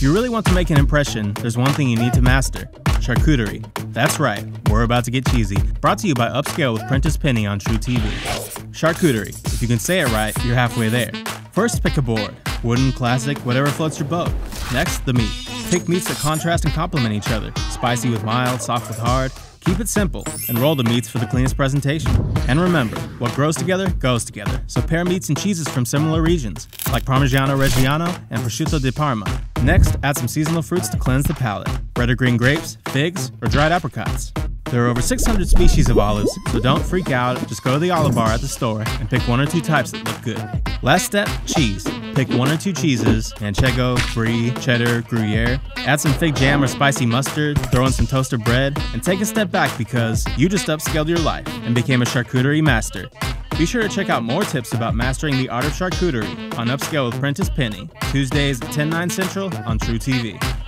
If you really want to make an impression, there's one thing you need to master charcuterie. That's right, we're about to get cheesy. Brought to you by Upscale with Prentice Penny on truTV. Charcuterie. If you can say it right, you're halfway there. First, pick a board wooden, classic, whatever floats your boat. Next, the meat. Pick meats that contrast and complement each other spicy with mild, soft with hard. Keep it simple and roll the meats for the cleanest presentation. And remember, what grows together goes together. So pair meats and cheeses from similar regions, like Parmigiano Reggiano and Prosciutto di Parma. Next, add some seasonal fruits to cleanse the palate red or green grapes, figs, or dried apricots. There are over 600 species of olives, so don't freak out. Just go to the olive bar at the store and pick one or two types that look good. Last step cheese. Pick one or two cheeses manchego, brie, cheddar, gruyere. Add some fig jam or spicy mustard, throw in some toasted bread, and take a step back because you just upscaled your life and became a charcuterie master. Be sure to check out more tips about mastering the art of charcuterie on Upscale with Prentice Penny, Tuesdays at 10, 9 central on truTV.